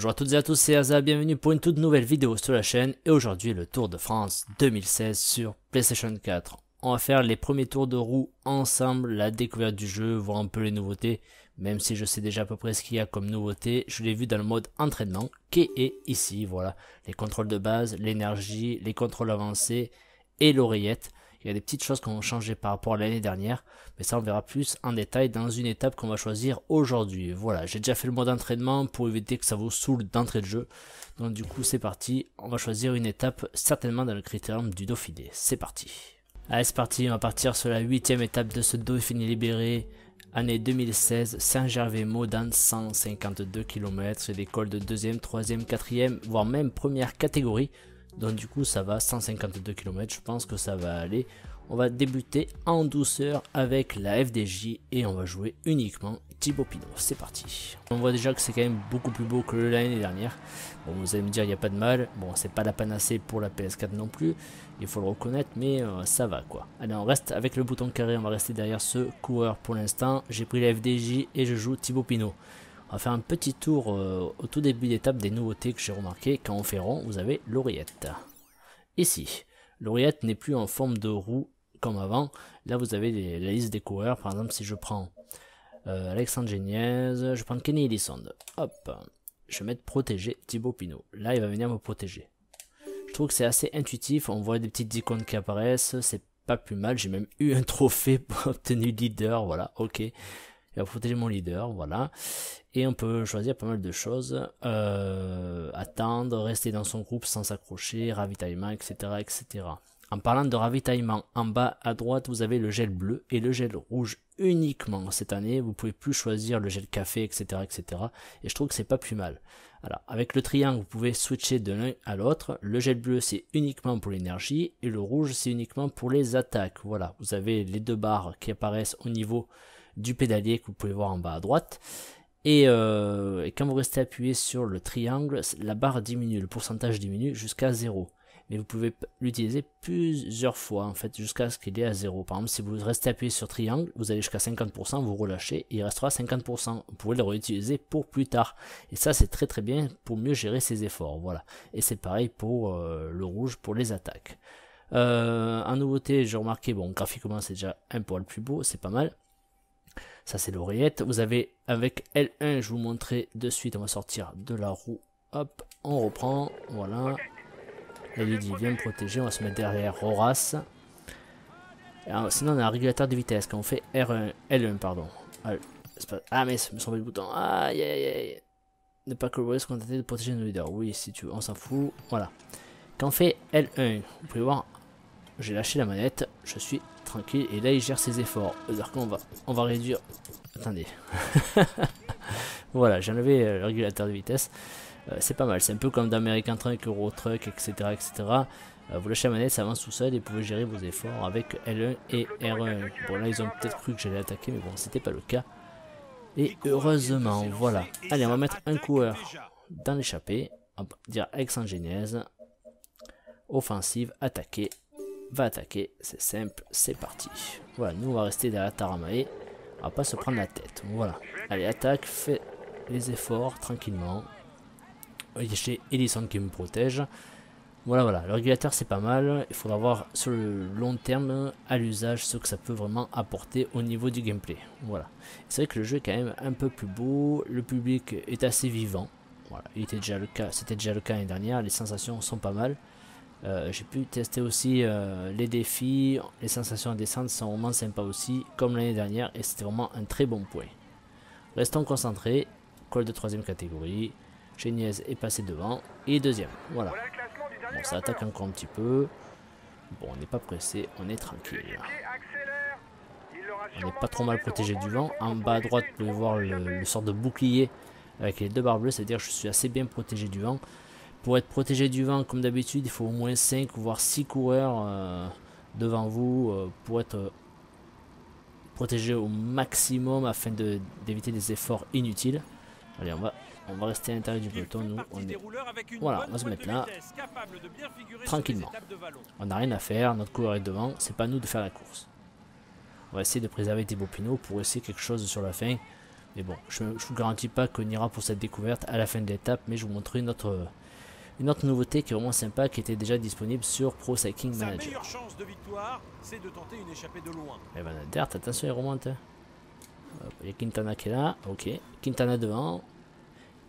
Bonjour à toutes et à tous, c'est Aza, bienvenue pour une toute nouvelle vidéo sur la chaîne et aujourd'hui le Tour de France 2016 sur PlayStation 4. On va faire les premiers tours de roue ensemble, la découverte du jeu, voir un peu les nouveautés, même si je sais déjà à peu près ce qu'il y a comme nouveauté, je l'ai vu dans le mode entraînement qui est ici, voilà, les contrôles de base, l'énergie, les contrôles avancés et l'oreillette. Il y a des petites choses qui ont changé par rapport à l'année dernière, mais ça on verra plus en détail dans une étape qu'on va choisir aujourd'hui. Voilà, j'ai déjà fait le mode entraînement pour éviter que ça vous saoule d'entrée de jeu. Donc du coup c'est parti, on va choisir une étape certainement dans le critérium du Dauphiné. C'est parti. Allez c'est parti, on va partir sur la huitième étape de ce Dauphiné libéré. Année 2016, Saint-Gervais-Modan, 152 km, c'est des cols de deuxième, troisième, quatrième, voire même première catégorie. Donc du coup ça va 152 km, je pense que ça va aller. On va débuter en douceur avec la FDJ et on va jouer uniquement Thibaut Pinot. C'est parti. On voit déjà que c'est quand même beaucoup plus beau que l'année dernière. Bon vous allez me dire il n'y a pas de mal. Bon c'est pas la panacée pour la PS4 non plus. Il faut le reconnaître mais euh, ça va quoi. Allez on reste avec le bouton carré. On va rester derrière ce coureur pour l'instant. J'ai pris la FDJ et je joue Thibaut Pinot. On va faire un petit tour euh, au tout début d'étape des nouveautés que j'ai remarqué. Quand on fait rond, vous avez l'oreillette. Ici, l'oreillette n'est plus en forme de roue comme avant. Là, vous avez la liste des coureurs. Par exemple, si je prends euh, Alexandre Geniez, je prends Kenny Ellison. Hop, je vais mettre protéger Thibaut Pinot. Là, il va venir me protéger. Je trouve que c'est assez intuitif. On voit des petites icônes qui apparaissent. C'est pas plus mal. J'ai même eu un trophée pour obtenir leader. Voilà, ok. Il va protéger mon leader, voilà. Et on peut choisir pas mal de choses. Euh, attendre, rester dans son groupe sans s'accrocher, ravitaillement, etc., etc. En parlant de ravitaillement, en bas à droite, vous avez le gel bleu et le gel rouge uniquement cette année. Vous pouvez plus choisir le gel café, etc., etc. Et je trouve que c'est pas plus mal. Alors, avec le triangle, vous pouvez switcher de l'un à l'autre. Le gel bleu, c'est uniquement pour l'énergie et le rouge, c'est uniquement pour les attaques. Voilà, vous avez les deux barres qui apparaissent au niveau du pédalier que vous pouvez voir en bas à droite. Euh, et, quand vous restez appuyé sur le triangle, la barre diminue, le pourcentage diminue jusqu'à 0. Mais vous pouvez l'utiliser plusieurs fois en fait jusqu'à ce qu'il est à 0. Par exemple, si vous restez appuyé sur triangle, vous allez jusqu'à 50%, vous relâchez, il restera 50%. Vous pouvez le réutiliser pour plus tard. Et ça, c'est très très bien pour mieux gérer ses efforts. Voilà. Et c'est pareil pour euh, le rouge pour les attaques. Euh, en nouveauté, j'ai remarqué, bon, graphiquement c'est déjà un poil plus beau, c'est pas mal. Ça, c'est l'oreillette. Vous avez avec L1, je vous montrer de suite. On va sortir de la roue. Hop, on reprend. Voilà. Elle lui dit, viens me protéger. On va se mettre derrière Horace. sinon, on a un régulateur de vitesse. Quand on fait R1, L1, pardon. Ah, mais ça me semble le bouton. Aïe, aïe, aïe. Ne pas collaborer, se contenter de protéger nos leaders. Oui, si tu veux, on s'en fout. Voilà. Quand on fait L1, vous pouvez voir, j'ai lâché la manette. Je suis tranquille. Et là, il gère ses efforts. C'est-à-dire qu'on va, on va réduire... Attendez. voilà, j'ai enlevé euh, le régulateur de vitesse. Euh, c'est pas mal. C'est un peu comme d'American Truck, Euro Truck, etc. etc. Euh, vous lâchez la manette, ça avance tout seul et vous pouvez gérer vos efforts avec L1 et R1. Bon, là, ils ont peut-être cru que j'allais attaquer, mais bon, c'était pas le cas. Et heureusement, voilà. Allez, on va mettre un coureur dans l'échappée. On va dire Genèse. Offensive, attaquer va attaquer. C'est simple, c'est parti. Voilà, nous on va rester derrière Taramae. On va pas se prendre la tête. Voilà. Allez, attaque, fais les efforts tranquillement. J'ai Ellison qui me protège. Voilà, voilà. Le régulateur c'est pas mal. Il faudra voir sur le long terme à l'usage ce que ça peut vraiment apporter au niveau du gameplay. Voilà. C'est vrai que le jeu est quand même un peu plus beau. Le public est assez vivant. Voilà. C'était déjà le cas l'année dernière. Les sensations sont pas mal. Euh, j'ai pu tester aussi euh, les défis, les sensations à descente sont vraiment sympas aussi, comme l'année dernière, et c'était vraiment un très bon point. Restons concentrés, col de troisième catégorie, Geniez est passé devant, et deuxième, voilà. Bon, ça attaque encore un petit peu. Bon, on n'est pas pressé, on est tranquille. On n'est pas trop mal protégé du vent. En bas à droite, vous pouvez voir le, le sort de bouclier avec les deux barres bleues, c'est-à-dire que je suis assez bien protégé du vent. Pour être protégé du vent, comme d'habitude, il faut au moins 5 voire 6 coureurs euh, devant vous euh, pour être euh, protégé au maximum afin d'éviter des efforts inutiles. Allez, on va, on va rester à l'intérieur du peloton. Nous, on est... Voilà, on va se mettre là, tranquillement. On n'a rien à faire, notre coureur est devant, c'est pas nous de faire la course. On va essayer de préserver Thibaut Pinot pour essayer quelque chose sur la fin. Mais bon, je ne vous garantis pas qu'on ira pour cette découverte à la fin de l'étape, mais je vous montrerai une autre, une autre nouveauté qui est vraiment sympa, qui était déjà disponible sur Pro Cycling Manager. Sa meilleure chance de victoire, c'est de tenter une échappée de loin. Et Van Aert, attention, il remonte. Il y a Quintana qui est là, ok. Quintana devant.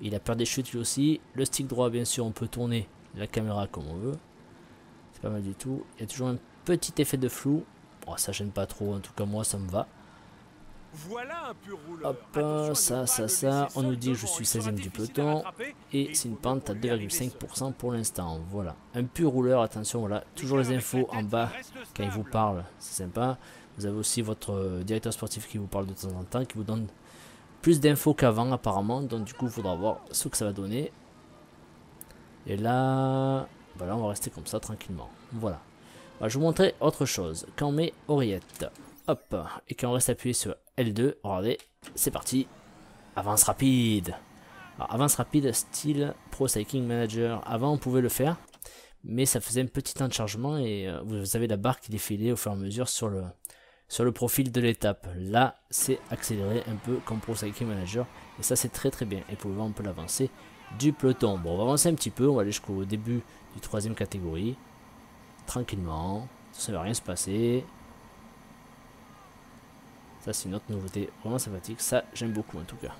Il a peur des chutes lui aussi. Le stick droit, bien sûr, on peut tourner la caméra comme on veut. C'est pas mal du tout. Il y a toujours un petit effet de flou. Bon, ça gêne pas trop, en tout cas moi ça me va. Voilà un pur rouleur. Hop, ça, ça, ça. On nous dit que je suis 16ème du peloton. Et c'est une pente à 2,5% pour l'instant. Voilà. Un pur rouleur, attention, voilà. Toujours les infos en bas quand il vous parle. C'est sympa. Vous avez aussi votre euh, directeur sportif qui vous parle de temps en temps, qui vous donne plus d'infos qu'avant apparemment. Donc du coup, il faudra voir ce que ça va donner. Et là, voilà, on va rester comme ça tranquillement. Voilà. je vais vous montrer autre chose. Quand on met oreillette, hop, et quand on reste appuyé sur L2, regardez, c'est parti. Avance rapide. avance rapide, style Pro Cycling Manager. Avant, on pouvait le faire, mais ça faisait un petit temps de chargement et euh, vous avez la barre qui défilait au fur et à mesure sur le, sur le profil de l'étape. Là, c'est accéléré un peu comme Pro Cycling Manager et ça, c'est très très bien. Et pour voir, on peut l'avancer du peloton. Bon, on va avancer un petit peu, on va aller jusqu'au début du troisième catégorie. Tranquillement, ça ne va rien se passer. Ça, c'est une autre nouveauté vraiment sympathique. Ça, j'aime beaucoup en tout cas.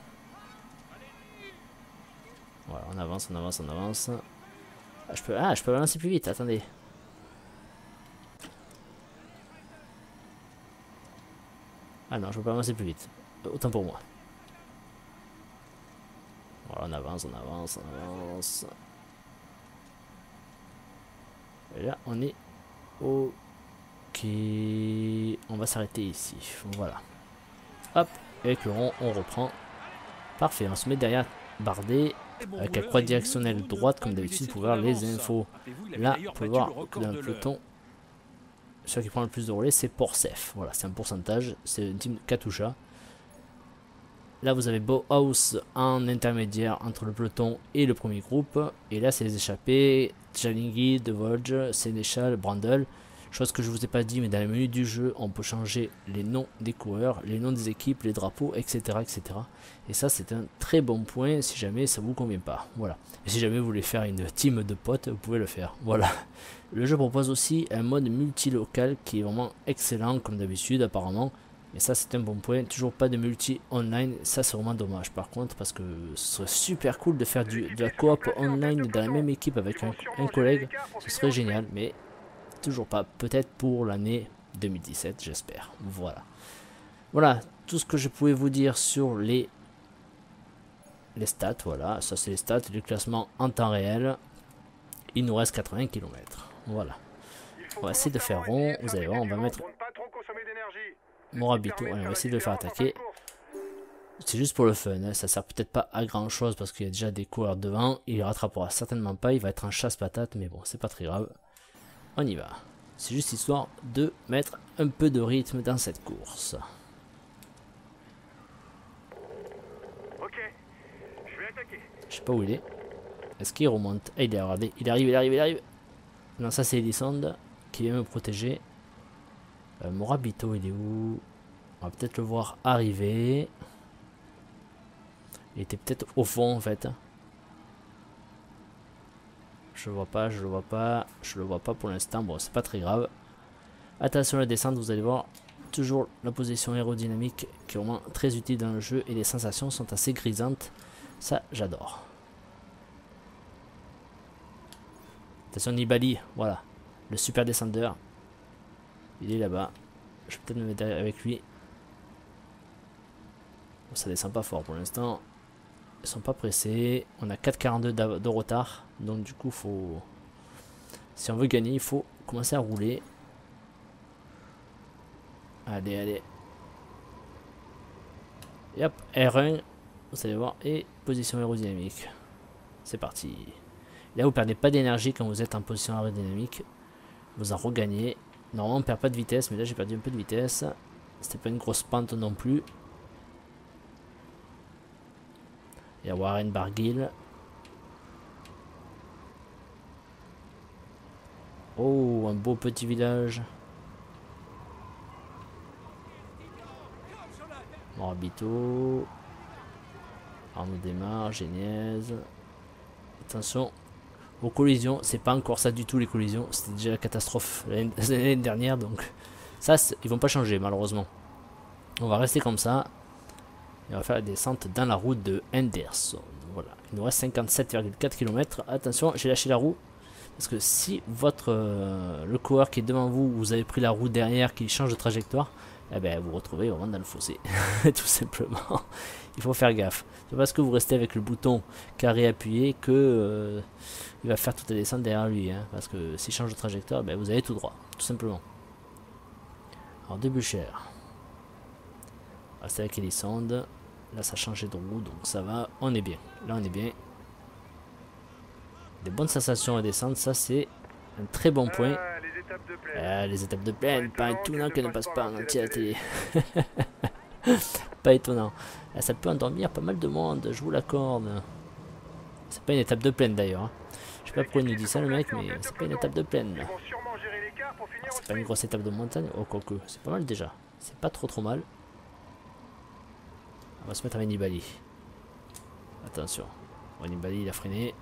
Voilà, on avance, on avance, on avance. Ah, je peux, ah, je peux avancer plus vite, attendez. Ah non, je peux pas avancer plus vite. Autant pour moi. Voilà, on avance, on avance, on avance. Et là, on est ok. On va s'arrêter ici. Voilà. Hop, avec le rond, on reprend. Parfait, on se met derrière Bardé avec la croix directionnelle droite comme d'habitude pour voir les infos. Là, on peut voir dans le peloton, celui qui prend le plus de relais, c'est Porcef. Voilà, c'est un pourcentage, c'est un team Katusha. Là, vous avez Bauhaus en intermédiaire entre le peloton et le premier groupe. Et là, c'est les échappés. Jalingui, De Volge, Sénéchal, Brandel. Chose que je vous ai pas dit, mais dans le menu du jeu, on peut changer les noms des coureurs, les noms des équipes, les drapeaux, etc. etc. Et ça, c'est un très bon point si jamais ça vous convient pas. Voilà. Et si jamais vous voulez faire une team de potes, vous pouvez le faire. Voilà. Le jeu propose aussi un mode multilocal qui est vraiment excellent, comme d'habitude, apparemment. Et ça, c'est un bon point. Toujours pas de multi online. Ça, c'est vraiment dommage, par contre, parce que ce serait super cool de faire du, de la coop online dans la même équipe avec un, un collègue. Ce serait génial, mais Toujours pas. Peut-être pour l'année 2017, j'espère. Voilà. Voilà, tout ce que je pouvais vous dire sur les, les stats. Voilà, ça c'est les stats du classement en temps réel. Il nous reste 80 km. Voilà. On va essayer de faire rond. Vous allez voir, on va mettre Morabito. on va essayer de le faire attaquer. C'est juste pour le fun, hein. ça sert peut-être pas à grand chose parce qu'il y a déjà des coureurs devant. Il rattrapera certainement pas, il va être en chasse-patate, mais bon, c'est pas très grave on y va. C'est juste histoire de mettre un peu de rythme dans cette course. Ok, je vais attaquer. Je sais pas où il est. Est-ce qu'il remonte? Ah, il est, regardez, il arrive, il arrive, il arrive. Non, ça c'est Elisande qui vient me protéger. Euh, Morabito, il est où? On va peut-être le voir arriver. Il était peut-être au fond en fait. Je le vois pas, je le vois pas, je le vois pas pour l'instant. Bon, c'est pas très grave. Attention à la descente, vous allez voir toujours la position aérodynamique qui est vraiment très utile dans le jeu et les sensations sont assez grisantes. Ça, j'adore. Attention Nibali, voilà, le super descendeur. Il est là-bas. Je vais peut-être me mettre avec lui. Bon, ça descend pas fort pour l'instant. Ils sont pas pressés. On a 4,42 de retard. Donc du coup, faut... Si on veut gagner, il faut commencer à rouler. Allez, allez. Et hop, R1. Vous allez voir. Et position aérodynamique. C'est parti. Là, vous perdez pas d'énergie quand vous êtes en position aérodynamique. Vous en regagnez. Normalement, on perd pas de vitesse, mais là, j'ai perdu un peu de vitesse. C'était pas une grosse pente non plus. Il y a Warren Barguil. Oh, un beau petit village. Morbito. Arnaud démarre, Géniez. Attention aux collisions. C'est pas encore ça du tout les collisions. C'était déjà la catastrophe l'année dernière. Donc ça, ils vont pas changer malheureusement. On va rester comme ça. Et on va faire la descente dans la route de Henderson. Voilà. Il nous reste 57,4 km. Attention, j'ai lâché la roue. Parce que si votre euh, le coureur qui est devant vous, vous avez pris la roue derrière qui change de trajectoire, eh ben, vous retrouvez vraiment dans le fossé. Tout simplement. Il faut faire gaffe. C'est parce que vous restez avec le bouton carré appuyé que euh, il va faire toute la descente derrière lui. Hein. parce que s'il change de trajectoire, ben, vous allez tout droit. Tout simplement. Alors, début cher. C'est avec les sondes. Là, ça a changé de roue, donc ça va. On est bien. Là, on est bien. Des bonnes sensations à descendre, ça, c'est un très bon point. Ah, les étapes de plaine, pas étonnant qu'elle ne passe pas en entier à la télé. pas étonnant. Ah, ça peut endormir pas mal de monde, je vous l'accorde. C'est pas une étape de plaine d'ailleurs. Hein. Je sais pas pourquoi il nous dit ça le mec, mais c'est pas une étape de plaine. c'est pas une grosse étape de montagne. Oh, quoique, c'est pas mal déjà. C'est pas trop trop mal. On va se mettre à Nibali. Attention. Nibali, il a freiné.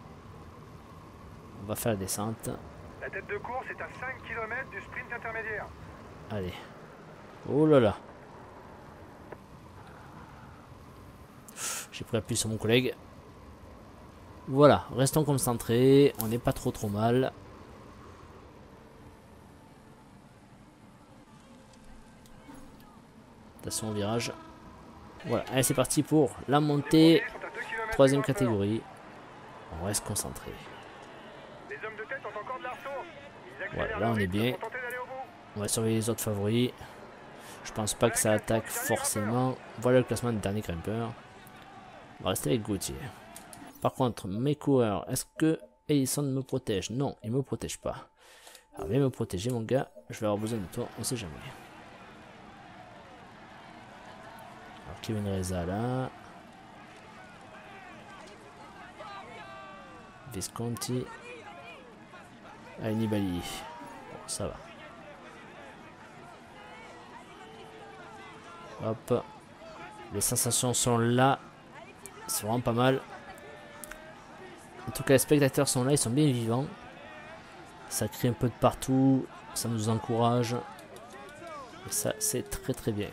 On va faire la descente. La tête de course est à 5 km du sprint intermédiaire. Allez. Oh là là. J'ai pris appui sur mon collègue. Voilà, restons concentrés. On n'est pas trop trop mal. Attention au virage. Voilà, allez c'est parti pour la montée. Troisième catégorie. On reste concentré. Voilà, là on est bien. On va surveiller les autres favoris. Je pense pas que ça attaque forcément. Voilà le classement du dernier grimpeur. On va rester avec Gauthier. Par contre, mes coureurs, est-ce que Ellison me protège? Non, il me protège pas. Alors viens me protéger mon gars, je vais avoir besoin de toi, on sait jamais. Alors Kevin Reza là. Visconti. Allez, Nibali. Bon, ça va. Hop. Les sensations sont là. C'est vraiment pas mal. En tout cas, les spectateurs sont là, ils sont bien vivants. Ça crée un peu de partout. Ça nous encourage. Et ça, c'est très très bien.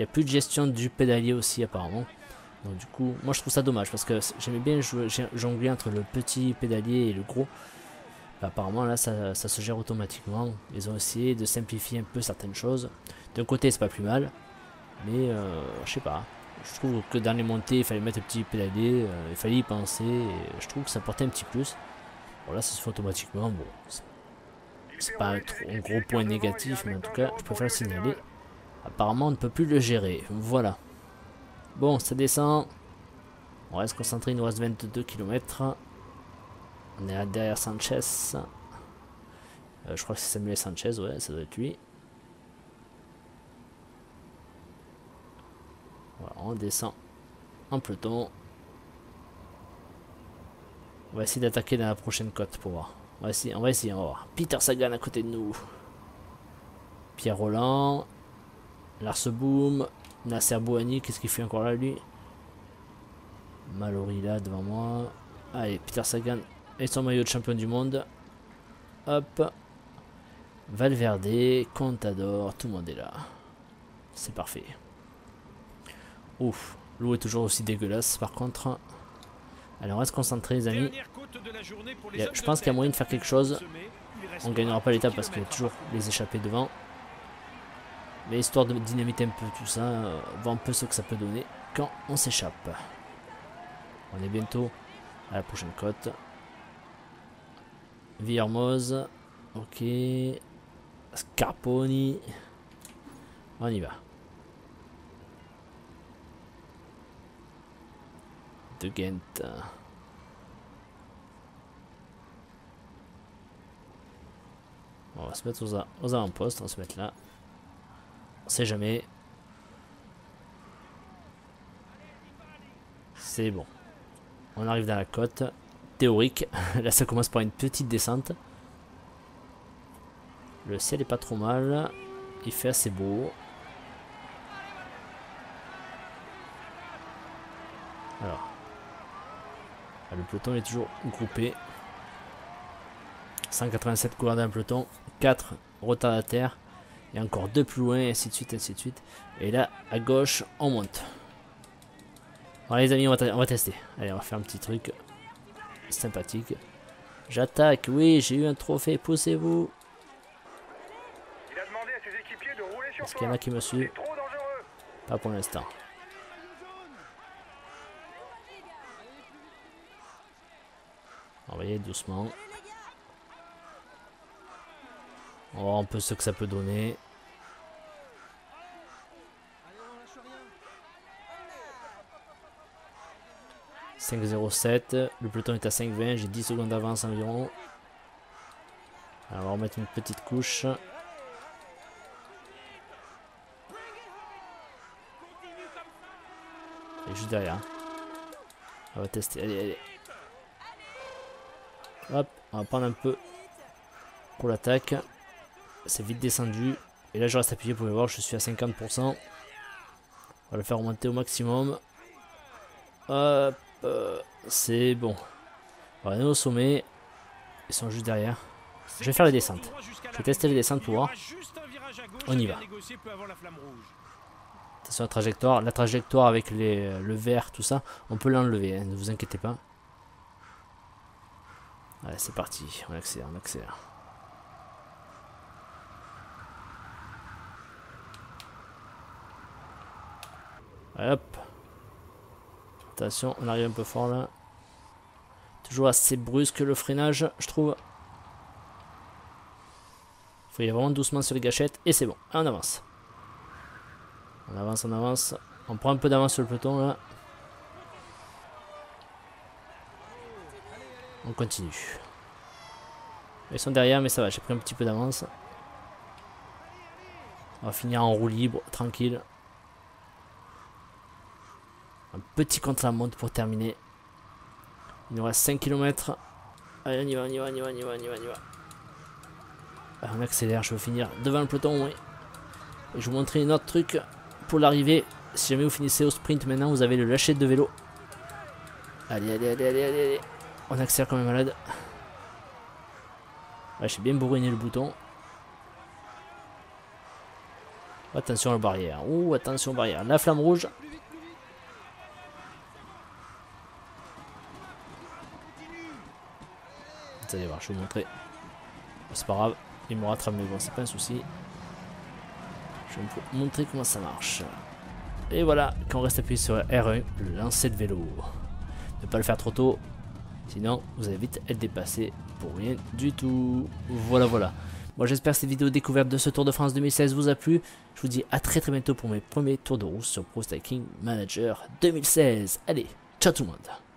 Il n'y a plus de gestion du pédalier aussi apparemment. Donc du coup, moi je trouve ça dommage parce que j'aimais bien jouer, jongler entre le petit pédalier et le gros. Bah, apparemment là ça, se gère automatiquement. Ils ont essayé de simplifier un peu certaines choses. D'un côté c'est pas plus mal, mais euh, je sais pas. Je trouve que dans les montées il fallait mettre un petit pédalier, euh, il fallait y penser. Et je trouve que ça portait un petit plus. Bon là ça se fait automatiquement, bon c'est pas un, gros point négatif, mais en tout cas je préfère le signaler. Apparemment on ne peut plus le gérer, voilà. Bon, ça descend. On reste concentré, il nous reste 22 km. On est derrière Sanchez. Euh, je crois que c'est Samuel Sanchez, ouais, ça doit être lui. Voilà, on descend en peloton. On va essayer d'attaquer dans la prochaine côte pour voir. On va essayer, on va essayer, on va voir. Peter Sagan à côté de nous. Pierre Roland. Lars Boom. Nasser Bouhani, qu'est-ce qu'il fait encore là lui? Mallory là devant moi. Allez, Peter Sagan et son maillot de champion du monde. Hop. Valverde, Contador, tout le monde est là. C'est parfait. Ouf, l'eau est toujours aussi dégueulasse par contre. Allez, on reste concentré les amis. je pense qu'il y a moyen de faire quelque chose. On gagnera pas l'étape parce qu'il y a toujours les échappés devant. Mais histoire de dynamiter un peu tout ça, euh, voir un peu ce que ça peut donner quand on s'échappe. On est bientôt à la prochaine côte. Villermoz. Ok. Scarponi. On y va. De Ghent. On va se mettre aux, aux avant-postes, on va se mettre là. On ne sait jamais. C'est bon. On arrive dans la côte. Théorique. Là, ça commence par une petite descente. Le ciel est pas trop mal. Il fait assez beau. Alors. Ah, le peloton est toujours groupé. 187 coureurs d'un peloton. 4 retardataires. Et encore deux plus loin, ainsi de suite, ainsi de suite. Et là, à gauche, on monte. Voilà les amis, on va, on va tester. Allez, on va faire un petit truc sympathique. J'attaque, oui, j'ai eu un trophée, poussez-vous. Est-ce qu'il y en a qui me suivent. Pas pour l'instant. On va y aller doucement. On va voir un peu ce que ça peut donner. « 5.07, le peloton est à 5.20, j'ai 10 secondes d'avance environ. Alors, on va remettre une petite couche. Et juste derrière. On va tester. Allez, allez. Hop, on va prendre un peu pour l'attaque. C'est vite descendu. Et là, je reste appuyé. Vous pouvez voir, je suis à 50%. On va le faire remonter au maximum. Hop, euh, c'est bon. On aller au sommet. Ils sont juste derrière. Je vais faire les descentes. Je vais tester les descentes pour voir. On y va. Attention à la trajectoire. La trajectoire avec les, le vert, tout ça, on peut l'enlever, hein, ne vous inquiétez pas. Allez, c'est parti. On accélère, on accélère. Hop. Attention, on arrive un peu fort là. Toujours assez brusque le freinage, je trouve. Faut y aller vraiment doucement sur les gâchettes et c'est bon. on avance. On avance, on avance. On prend un peu d'avance sur le peloton là. On continue. Ils sont derrière mais ça va, j'ai pris un petit peu d'avance. On va finir en roue libre, tranquille. Petit contre-la-montre pour terminer. Il nous reste 5 km. Allez, on y va, on y va, on y va, on y va, on y va. On, y va. Allez, on accélère, je veux finir devant le peloton, oui. Et je vous montrer un autre truc pour l'arrivée. Si jamais vous finissez au sprint maintenant, vous avez le lâcher de vélo. Allez, allez, allez, allez, allez, allez. On accélère comme un malade. J'ai bien bourriné le bouton. Attention à la barrière. Ouh, attention barrière. La flamme rouge. Vous allez voir, je vais vous montrer. C'est pas grave, il me rattrape, mais bon, c'est pas un souci. Je vais vous montrer comment ça marche. Et voilà, quand on reste appuyé sur R1, le lancer de vélo. Ne pas le faire trop tôt, sinon vous allez vite être dépassé pour rien du tout. Voilà, voilà. Moi j'espère que cette vidéo découverte de ce Tour de France 2016 vous a plu. Je vous dis à très très bientôt pour mes premiers tours de roue sur Pro Styling Manager 2016. Allez, ciao tout le monde